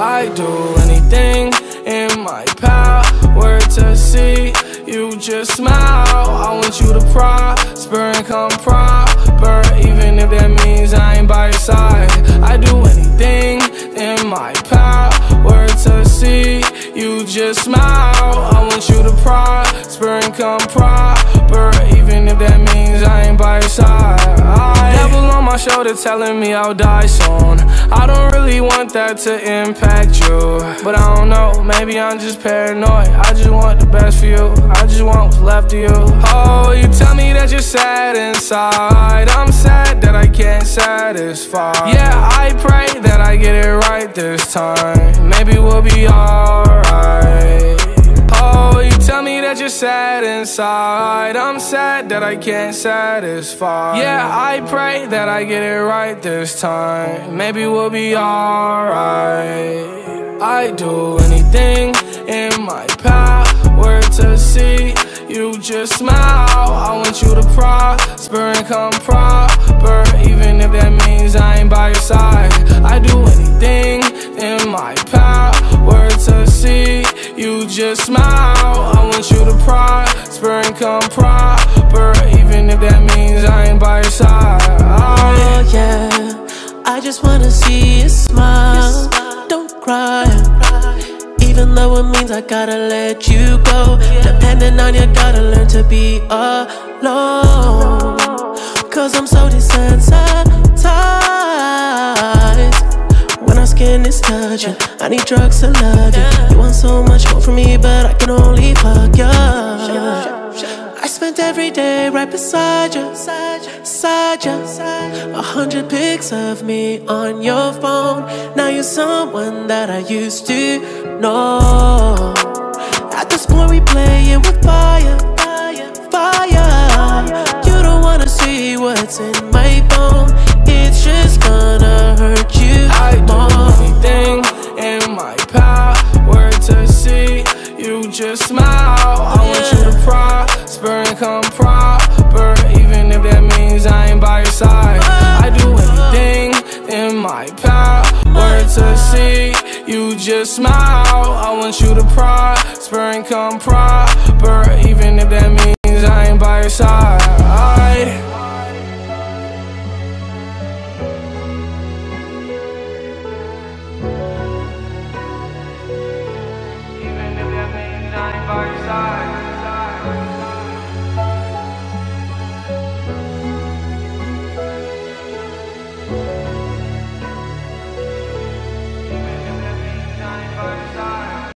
I do anything in my power to see you just smile. I want you to prosper and come proper, even if that means I ain't by your side. I do anything in my power to see you just smile. I want you to prosper and come proper, even if that means I ain't by your side. Shoulder telling me I'll die soon. I don't really want that to impact you, but I don't know. Maybe I'm just paranoid. I just want the best for you. I just want what's left of you. Oh, you tell me that you're sad inside. I'm sad that I can't satisfy. Yeah, I pray that I get it right this time. Maybe we'll be alright. That you're sad inside. I'm sad that I can't satisfy. Yeah, I pray that I get it right this time. Maybe we'll be alright. I do anything in my power to see you just smile. I want you to prosper and come proper, even if that means I ain't by your side. I do anything in my power to see you just smile. I prosper and come proper, even if that means I ain't by your side. Oh yeah, I just wanna see you smile. Don't cry. Even though it means I gotta let you go. Depending on you, gotta learn to be alone. Cause I'm so desensitized. When our skin is touching, I need drugs to love you. You want so much more from me, but I can only fuck you. Every day right beside you, beside you. A hundred pics of me on your phone. Now you're someone that I used to know. At this point, we playing with fire, fire. You don't wanna see what's in my phone. It's just gonna hurt you I do more. anything in my power to see you just smile. You just smile. I want you to prosper and come proper, even if that means I ain't by your side.